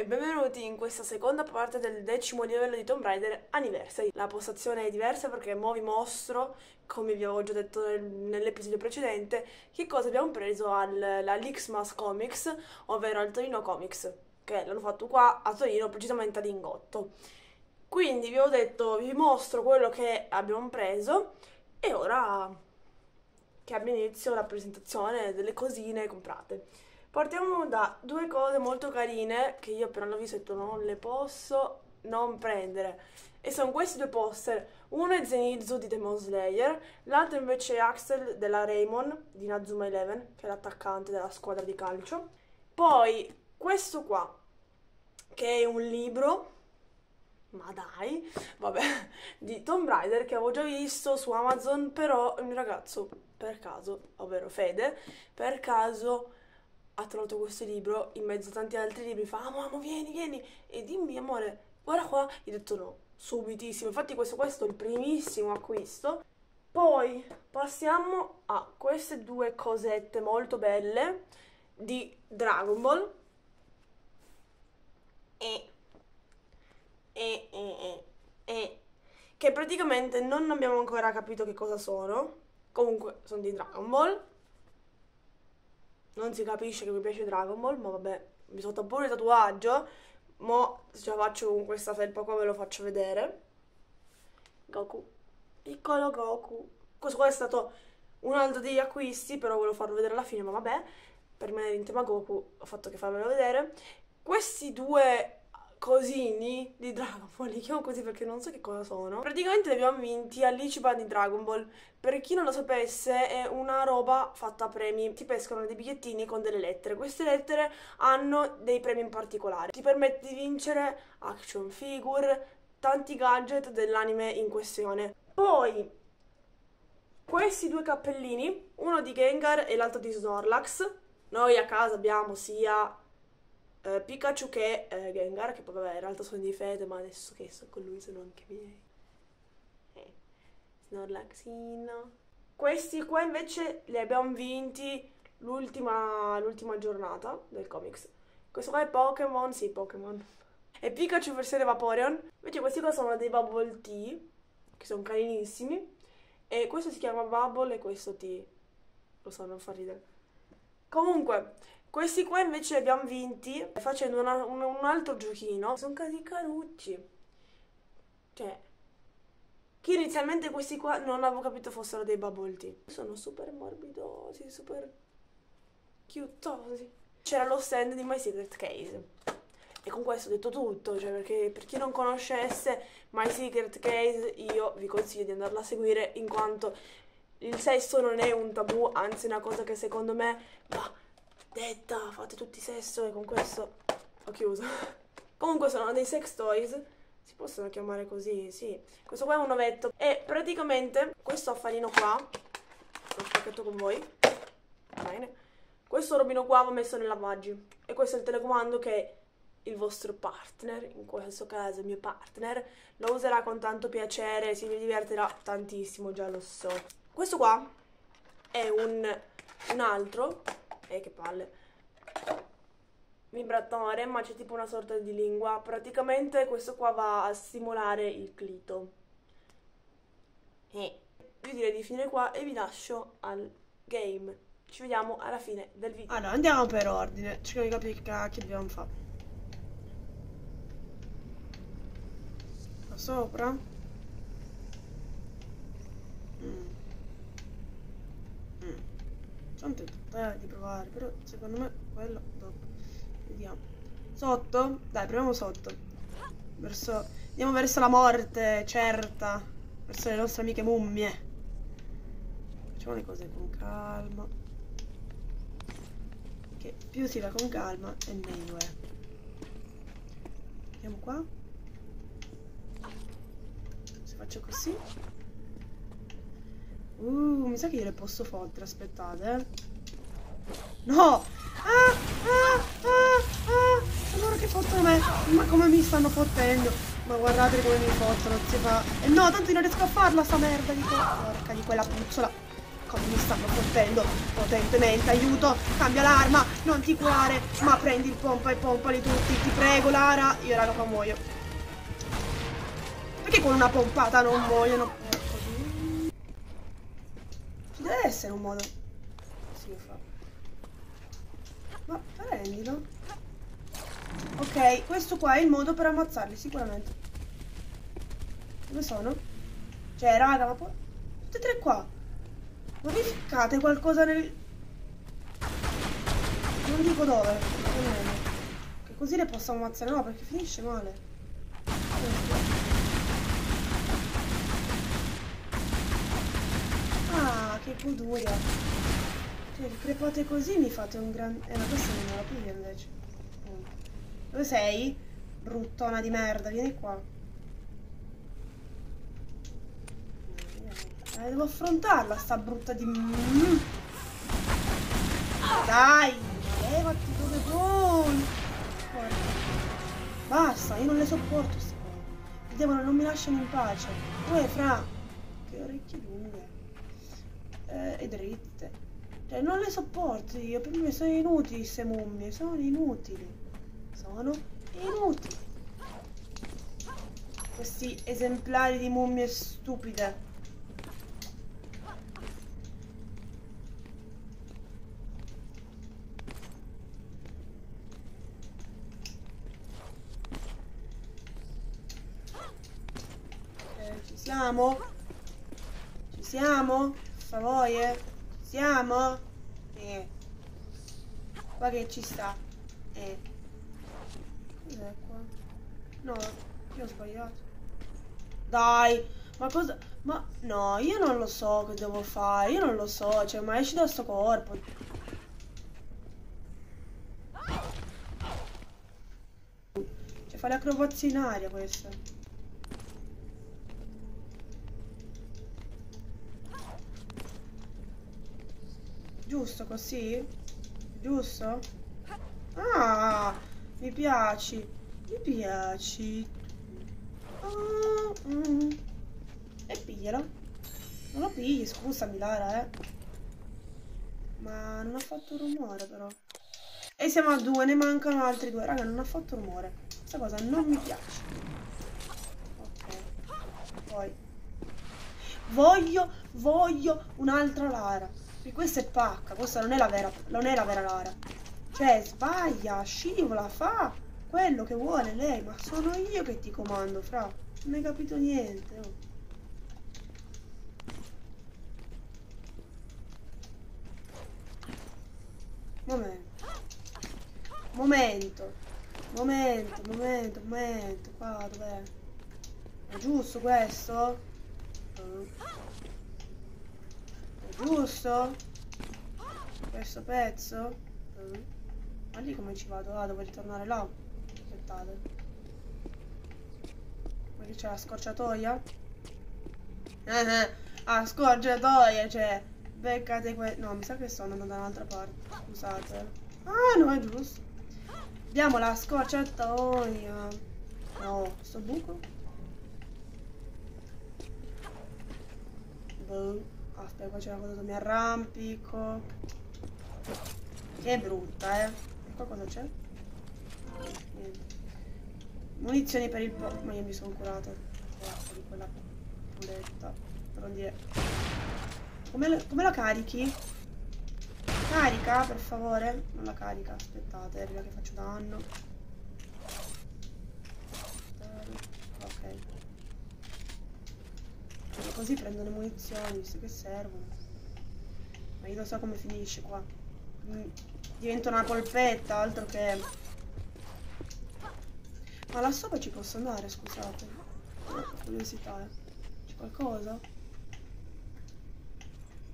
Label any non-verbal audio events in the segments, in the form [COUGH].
e benvenuti in questa seconda parte del decimo livello di Tomb Raider Anniversary. La postazione è diversa perché mo vi mostro, come vi avevo già detto nel, nell'episodio precedente, che cosa abbiamo preso alla Lixmas Comics, ovvero al Torino Comics, che l'hanno fatto qua a Torino, precisamente ad Ingotto. Quindi vi ho detto, vi mostro quello che abbiamo preso e ora che abbia inizio la presentazione delle cosine comprate. Partiamo da due cose molto carine che io appena l'ho visto ho detto non le posso non prendere. E sono questi due poster. Uno è Zenitsu di Demon Slayer, l'altro invece è Axel della Raymond di Nazuma Eleven, che è l'attaccante della squadra di calcio. Poi questo qua, che è un libro, ma dai, vabbè, [LAUGHS] di Tomb Raider che avevo già visto su Amazon, però il mio ragazzo, per caso, ovvero Fede, per caso ha trovato questo libro in mezzo a tanti altri libri, fa, ah mamma vieni, vieni, e dimmi amore, guarda qua, io ho detto no, subitissimo, infatti questo, questo è il primissimo acquisto. Poi passiamo a queste due cosette molto belle di Dragon Ball. E, e, e, e, che praticamente non abbiamo ancora capito che cosa sono. Comunque sono di Dragon Ball non si capisce che mi piace Dragon Ball, ma vabbè, mi sono pure il tatuaggio. Mo ce la faccio con questa felpa qua ve lo faccio vedere. Goku. Piccolo Goku. Questo qua è stato un altro degli acquisti, però ve lo farò vedere alla fine, ma vabbè. Per rimanere in tema Goku ho fatto che farvelo vedere. Questi due cosini di Dragon Ball, li chiamo così perché non so che cosa sono. Praticamente li abbiamo vinti all'Ichiban di Dragon Ball. Per chi non lo sapesse, è una roba fatta a premi. Ti pescano dei bigliettini con delle lettere. Queste lettere hanno dei premi in particolare. Ti permette di vincere action figure, tanti gadget dell'anime in questione. Poi questi due cappellini, uno di Gengar e l'altro di Snorlax. Noi a casa abbiamo sia uh, Pikachu che uh, Gengar, che poi vabbè in realtà sono di fede, ma adesso che sto con lui sono anche miei. Eh, Snorlaxino. Questi qua invece li abbiamo vinti l'ultima, l'ultima giornata del comics. Questo qua è Pokémon, sì Pokémon. E Pikachu versione Vaporeon. Invece questi qua sono dei Bubble Tea, che sono carinissimi. E questo si chiama Bubble e questo Tea. Lo so, non fa ridere. Comunque, questi qua invece li abbiamo vinti facendo una, un, un, altro giochino. Sono casi carucci. Cioè, che inizialmente questi qua non avevo capito fossero dei bubble tea. Sono super morbidosi, super chiutosi. C'era lo stand di My Secret Case. E con questo ho detto tutto, cioè perché per chi non conoscesse My Secret Case io vi consiglio di andarla a seguire in quanto il sesso non è un tabù, anzi è una cosa che secondo me detta, fate tutti sesso e con questo ho chiuso. [LAUGHS] Comunque sono dei sex toys, si possono chiamare così, sì. Questo qua è un ovetto e praticamente questo affarino qua, l'ho spaccato con voi, bene. Questo robino qua va messo nei lavaggi e questo è il telecomando che il vostro partner, in questo caso il mio partner, lo userà con tanto piacere, si divertirà tantissimo, già lo so. Questo qua è un, un altro eh, che palle. Vibratore, ma c'è tipo una sorta di lingua. Praticamente questo qua va a stimolare il clito. E io direi di finire qua e vi lascio al game. Ci vediamo alla fine del video. Allora, andiamo per ordine. Cerchiamo di capire che cacchio dobbiamo fare. Qua sopra. Mm. Mm. Sono tutti eh, di provare, però secondo me quello dopo. Vediamo. Sotto? Dai, proviamo sotto. Verso... Andiamo verso la morte, certa. Verso le nostre amiche mummie. Facciamo le cose con calma. Che più si va con calma e meglio è. Andiamo qua. Se faccio così. Uh, mi sa che io le posso fottere, aspettate, eh. No! Ah, ah, ah, ah! Allora che fottono me! Ma come mi stanno fottendo! Ma guardate come mi fottono, si fa... E no, tanto non riesco a farla sta merda di qua! Porca di quella puzzola! Come mi stanno colpendo potentemente, aiuto, cambia l'arma, non ti curare, ma prendi il pompa e pompali tutti, ti prego Lara. Io raga qua muoio. Perché con una pompata non muoiono? Ci deve essere un modo. Sì, lo fa. Ma prendilo. Ok, questo qua è il modo per ammazzarli, sicuramente. Dove sono? Cioè, raga, ma poi... Tutte e tre qua. Modificate qualcosa nel... Non dico dove, Che così le posso ammazzare. No, perché finisce male. Ah, che goduria. Crepate così mi fate un gran... Eh, ma questo non me la piglia invece. Dove sei? Bruttona di merda, vieni qua. Eh, devo affrontarla sta brutta di... Dai, levati dove vuoi. Basta, io non le sopporto queste cose. Devono, non mi lasciano in pace. Uè, fra. Che orecchie lunghe. Eh, e dritte. Cioè, non le sopporto io. Per me sono inutili queste mummie. Sono inutili. Sono inutili. Questi esemplari di mummie stupide. siamo? Ci siamo? Per favore? Ci siamo? Eh. Che ci sta. Eh. Cos'è qua? No, io ho sbagliato. Dai, ma cosa... Ma no, io non lo so che devo fare, io non lo so, cioè, ma esci da sto corpo. Cioè, fa le acrobazie in aria questa. Giusto così? Giusto? Ah, mi piaci. Mi piaci. Ah, mm. E piglialo. Non lo pigli, scusami Lara, eh. Ma non ha fatto rumore però. E siamo a due, ne mancano altri due. Raga, non ha fatto rumore. Questa cosa non mi piace. Ok. Poi. Voglio, voglio un'altra Lara. Questa è pacca, questa non è la vera, non è la vera Lara. Cioè, sbaglia, scivola, fa quello che vuole lei, ma sono io che ti comando, fra. Non hai capito niente, oh. Momento. Momento. Momento, momento, momento. Qua dov'è? È giusto questo? Uh giusto? Questo pezzo? Mm. Ma lì come ci vado? Ah, devo ritornare là. Aspettate. Ma lì c'è la scorciatoia? Eh, eh. Ah, scorciatoia, cioè. Beccate que... No, mi sa che sto andando da un'altra parte. Scusate. Ah, no, è giusto. Abbiamo la scorciatoia. No, sto buco? Boh. Aspetta, qua c'è una cosa mi arrampico. Che brutta, eh. E qua cosa c'è? Niente. Munizioni per il po'. Ma io mi sono curato. Di quella puletta. Per dire. Come la, come la carichi? Carica, per favore. Non la carica, aspettate, arriva che faccio danno. Ok. Cioè, così prendo le munizioni, visto che servono. Ma io lo so come finisce qua. Mm, diventa una polpetta, altro che... Ma là sopra ci posso andare, scusate. Curiosità, eh. C'è qualcosa?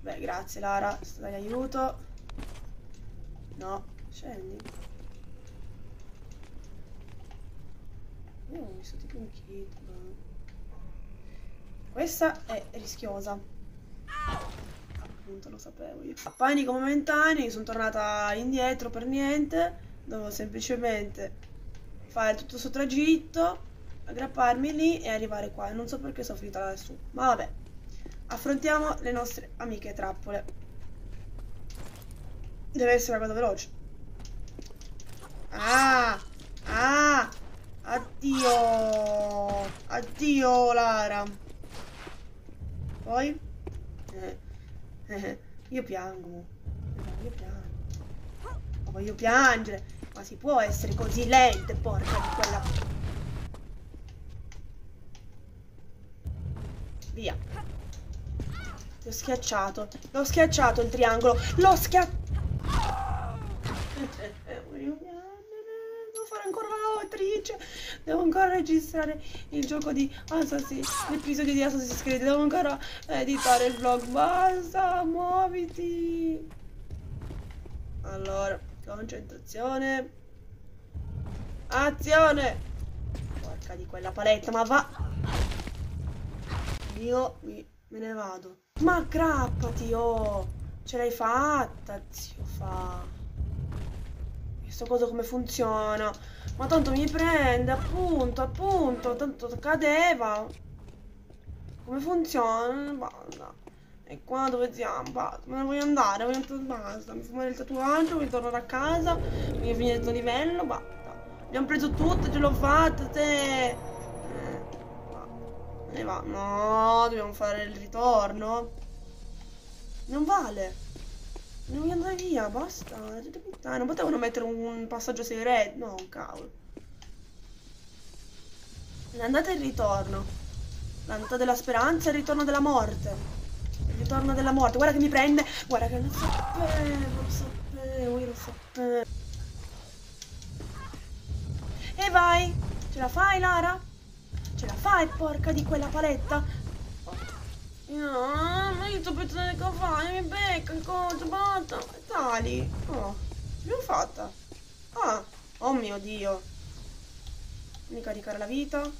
Beh, grazie Lara, stai aiuto. No, scendi. Io ho visto tipo un kit. No. Questa è rischiosa. Appunto, lo sapevo io. A panico momentaneo, sono tornata indietro per niente. Dovevo semplicemente fare tutto questo tragitto, aggrapparmi lì e arrivare qua. Non so perché sono finita lassù. Ma vabbè. affrontiamo le nostre amiche trappole. Deve essere una cosa veloce. Ah! Ah! Addio! Addio, Lara! Poi? Eh, eh, io piango. Io piango. Voglio piangere. Ma si può essere così lente, porca di quella... Via. L'ho schiacciato. L'ho schiacciato il triangolo. L'ho schiacciato. [LAUGHS] Ancora la lavatrice. Devo ancora registrare il gioco di Assassin's l'episodio di Assassin's Creed. Devo ancora editare il vlog. Basta, muoviti. Allora, concentrazione. Azione. Porca di quella paletta, ma va. Io mi, me ne vado. Ma aggrappati, oh! Ce l'hai fatta, zio fa. Questa cosa come funziona? Ma tanto mi prende, appunto, appunto, tanto cadeva. Come funziona? Basta. E qua dove siamo? Basta, me ne voglio andare, voglio andare, basta. Mi fumare il tatuaggio, mi torno a casa, mi finire il livello, basta. Abbiamo preso tutto, ce l'ho fatta, te. Eh, ne va. No, dobbiamo fare il ritorno. Non vale. Non voglio andare via, basta. Puttana. Non potevano mettere un passaggio segreto. No, cavolo. L'andata e il ritorno. L'andata della speranza e il ritorno della morte. Il ritorno della morte. Guarda che mi prende. Guarda che lo sapevo, lo sapevo, io lo sapevo. E vai. Ce la fai, Lara? Ce la fai, porca di quella paletta? No, ma io sto pensando che fai, mi becca ancora, basta. Tali. Oh, l'abbiamo fatta. Ah, oh mio Dio. Mi caricare la vita.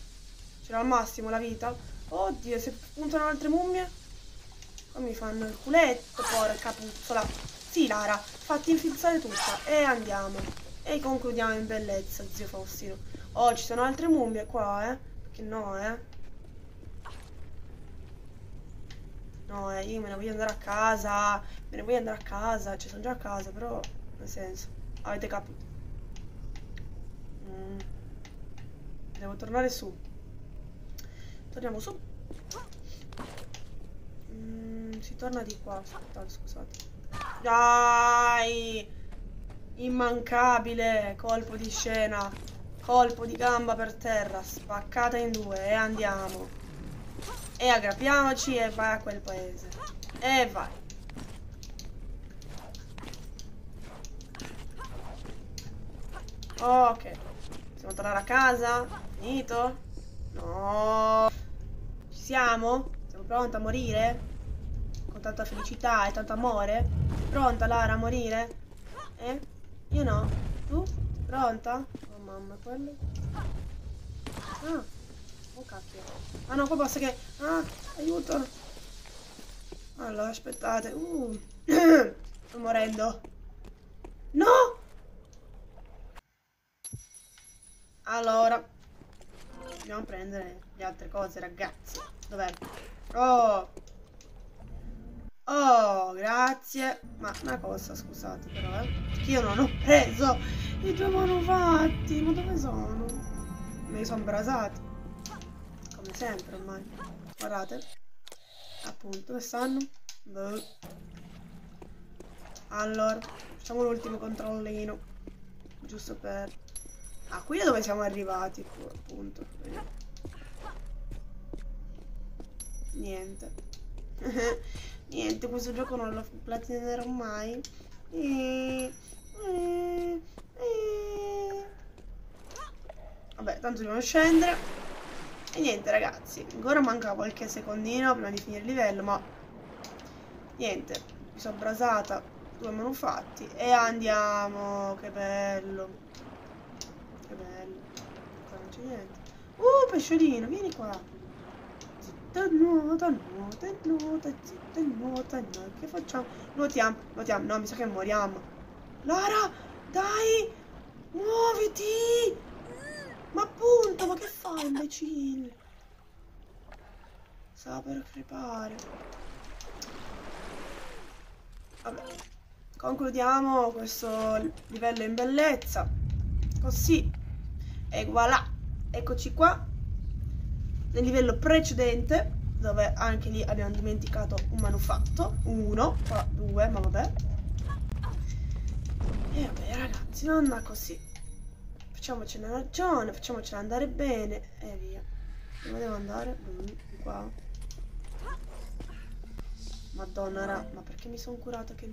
Ce l'ho al massimo la vita. Oddio, se puntano altre mummie. Poi mi fanno il culetto, porca puzzola. Sì, Lara, fatti infilzare tutta. E andiamo. E concludiamo in bellezza, zio Faustino. Oh, ci sono altre mummie qua, eh. Che no, eh. No, eh, io me ne voglio andare a casa. Me ne voglio andare a casa. Ci sono già a casa, però. Nel senso. Avete capito. Mm. Devo tornare su. Torniamo su. Mm, si torna di qua. Aspettate, scusate. Dai! Immancabile. Colpo di scena. Colpo di gamba per terra. Spaccata in due. E andiamo. E aggrappiamoci e vai a quel paese. E vai. Ok. Possiamo tornare a casa? Finito? No. Ci siamo? Siamo pronti a morire? Con tanta felicità e tanto amore? Pronta Lara a morire? Eh? Io no. Tu? Pronta? Oh mamma, quello. Ah. Oh cacchio. Ah no, qua basta che... Ah, aiuto. Allora, aspettate. Uh. [COUGHS] Sto morendo. No! Allora. Dobbiamo prendere le altre cose, ragazzi. Dov'è? Oh! Oh, grazie. Ma una cosa, scusate però, eh. Io non ho preso i due manufatti. Ma dove sono? Me li sono brasati sempre ormai. Guardate. Appunto, dove stanno? Boh. Allora, facciamo l'ultimo controllino. Giusto per... Ah, qui è dove siamo arrivati, appunto. Niente. [LAUGHS] Niente, questo gioco non lo platinerò mai. E... E... E... Vabbè, tanto dobbiamo scendere. E niente ragazzi, ancora manca qualche secondino prima di finire il livello, ma niente, mi sono brasata due manufatti e andiamo, che bello, che bello, qua non c'è niente. Uh, pesciolino, vieni qua. Zitta, nuota, nuota, nuota, zitta, nuota, nuota, che facciamo? Nuotiamo, nuotiamo, no, mi sa che moriamo. Lara, dai, muoviti! Ma appunto, ma che fai, imbecille? Sta per crepare. Vabbè. Concludiamo questo livello in bellezza. Così. E voilà. Eccoci qua. Nel livello precedente, dove anche lì abbiamo dimenticato un manufatto. Uno, qua due, ma vabbè. E vabbè ragazzi, non andrà così. Facciamocene ragione, facciamocene andare bene e via. Dove devo andare? Mm, qua. Madonna, ra, ma perché mi sono curata che...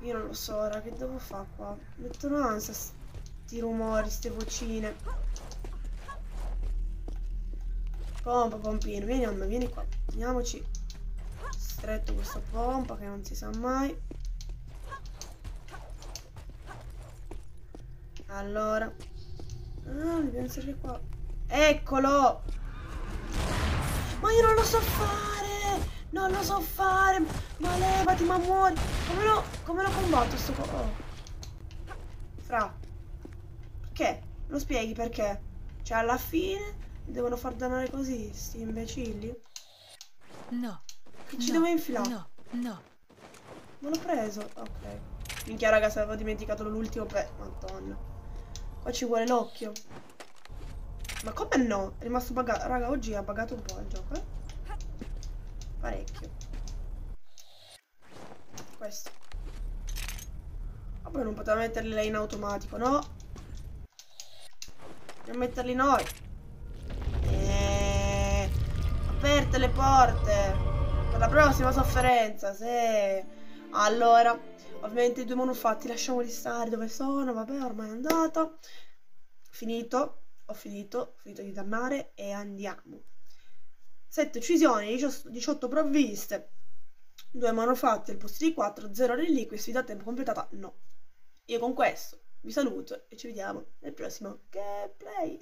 Io non lo so, ora che devo fare qua? Mettono ansia sti rumori, ste vocine. Pompa, pompino, vieni Anna, vieni qua. Teniamoci stretto questa pompa che non si sa mai. Allora. Ah, devi essere qua. Eccolo! Ma io non lo so fare! Non lo so fare! Ma levati, ma muori! Come lo, come lo combatto sto co... Oh. Fra. Perché? Lo spieghi perché? Cioè alla fine devono far danare così, sti imbecilli? No. Che ci no, devo infilare? No, no. Ma l'ho preso? Ok. Minchia raga, se avevo dimenticato l'ultimo pe... Madonna. Qua ci vuole l'occhio. Ma come no? È rimasto buggato. Raga, oggi ha buggato un po' il gioco, eh? Parecchio. Questo. Vabbè, non poteva metterli lei in automatico, no? Dobbiamo metterli noi. E... Aperte le porte. Per la prossima sofferenza, se... Allora, ovviamente i due manufatti lasciamoli stare dove sono, vabbè, ormai è andata. Finito, ho finito, ho finito di dannare e andiamo. 7 uccisioni, 18 provviste, 2 manufatti al posto di 4, 0 reliquie, sfida tempo completata, no. Io con questo vi saluto e ci vediamo nel prossimo gameplay.